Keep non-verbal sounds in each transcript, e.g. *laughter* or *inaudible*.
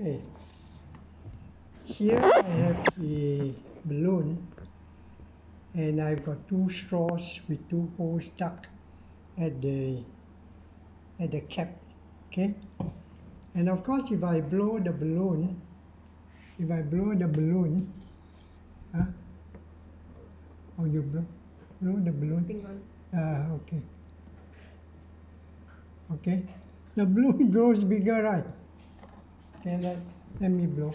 Okay. Here I have a balloon and I've got two straws with two holes stuck at the at the cap. Okay. And of course if I blow the balloon, if I blow the balloon, huh? Or you blow blow the balloon? Ah, okay. Okay. The balloon *laughs* grows bigger, right? Okay, let, let me blow.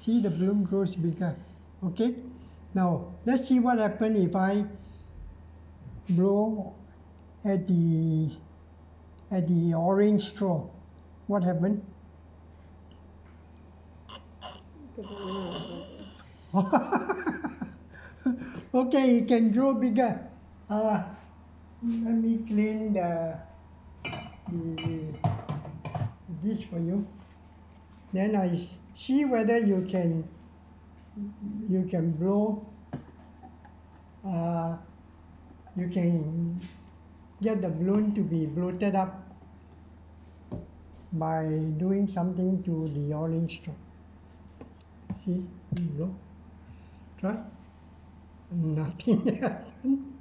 See the balloon grows bigger. Okay? Now let's see what happens if I blow at the at the orange straw. What happened? *laughs* *laughs* Okay, it can grow bigger. Uh, let me clean the, the this for you. Then I see whether you can you can blow. Uh, you can get the balloon to be bloated up by doing something to the orange straw. See, you blow. Try. Nothing happened.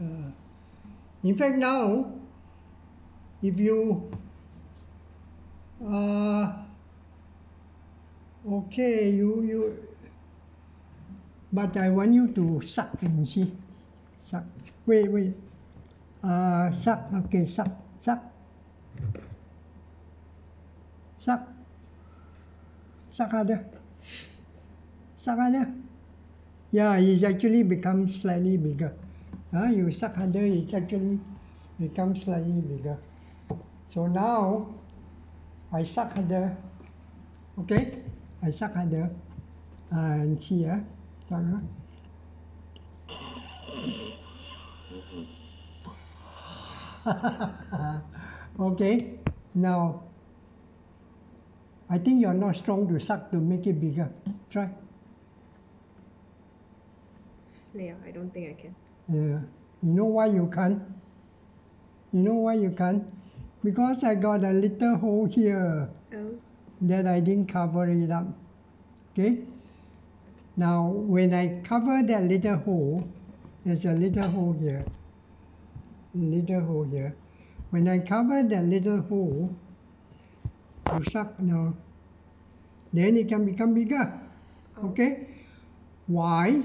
Uh, in fact, now, if you uh, okay, you you, but I want you to suck and see, suck. Wait, wait. Uh, suck. Okay, suck, suck, suck. Suck harder. Yeah, it actually becomes slightly bigger. Huh? You suck harder, it actually becomes slightly bigger. So now, I suck harder. Okay? I suck harder. Uh, and see, suck, ah. okay, now I think you're not strong to suck to make it bigger. Try. Yeah, I don't think I can. Yeah. You know why you can't? You know why you can't? Because I got a little hole here Oh. that I didn't cover it up. Okay? Now, when I cover that little hole, there's a little hole here, little hole here. When I cover that little hole, you suck now, then it can become bigger. Oh. Okay? Why?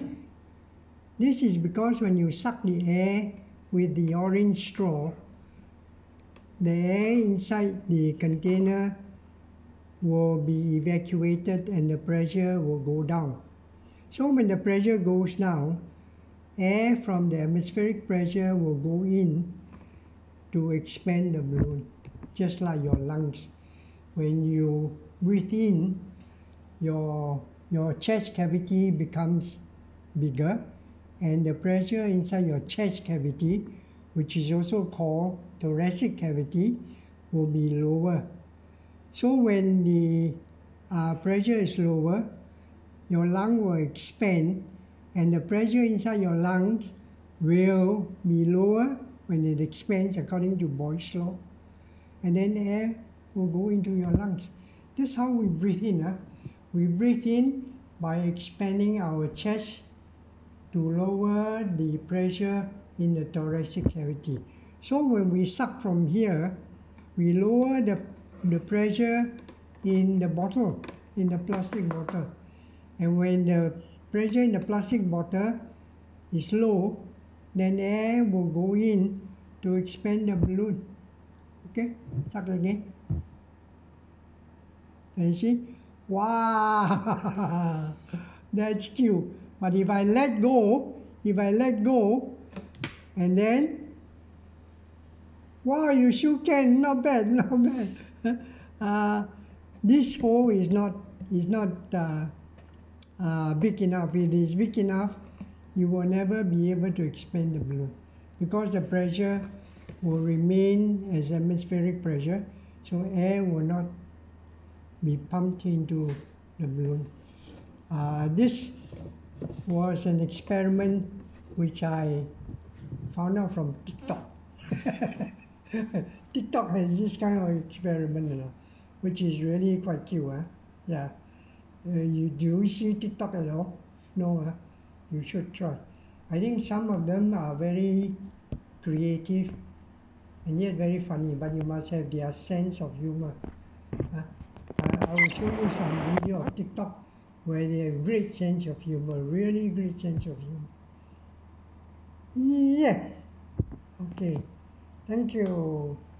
This is because when you suck the air with the orange straw, the air inside the container will be evacuated and the pressure will go down. So when the pressure goes down, air from the atmospheric pressure will go in to expand the balloon, just like your lungs. When you breathe in, your your chest cavity becomes bigger and the pressure inside your chest cavity, which is also called thoracic cavity, will be lower. So when the uh, pressure is lower, your lung will expand and the pressure inside your lungs will be lower when it expands according to Boyle's law. And then air will go into your lungs. That's how we breathe in. Huh? We breathe in by expanding our chest to lower the pressure in the thoracic cavity. So when we suck from here, we lower the, the pressure in the bottle, in the plastic bottle. And when the pressure in the plastic bottle is low, then air will go in to expand the balloon. Okay, suck again. Can you see? Wow, *laughs* that's cute. But if I let go, if I let go, and then, wow, you sure can, not bad, *laughs* not bad. uh, this hole is not is not uh, uh, big enough. If it is big enough, you will never be able to expand the balloon because the pressure will remain as atmospheric pressure, so air will not be pumped into the balloon. Uh, this was an experiment which I found out from TikTok. *laughs* TikTok has this kind of experiment, you know, which is really quite cute. Huh? Yeah. Uh, you do you see TikTok at all? No, huh? you should try. I think some of them are very creative and yet very funny, but you must have their sense of humor. I will show you some video of TikTok where they have great sense of humor, really great sense of humor. Yeah. Okay. Thank you.